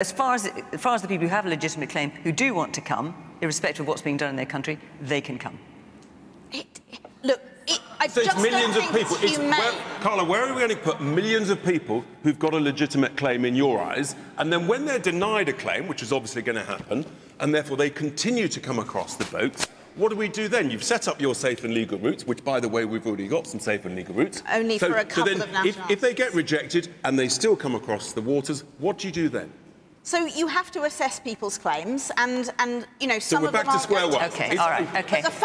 As far as, as far as the people who have a legitimate claim who do want to come, irrespective of what's being done in their country, they can come. It, look, it, I So just it's millions don't of think people. It's It's where, Carla, where are we going to put millions of people who've got a legitimate claim in your eyes, and then when they're denied a claim, which is obviously going to happen, and therefore they continue to come across the boats, what do we do then? You've set up your safe and legal routes, which, by the way, we've already got some safe and legal routes. Only for a couple then of if, nationals. if they get rejected and they still come across the waters, what do you do then? So you have to assess people's claims, and and you know some we're of them back to are square one. Okay, all right, okay. But the fact